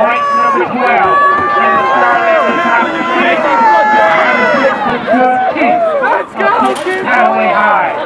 rank number 12 in the Let's go, Halloween High.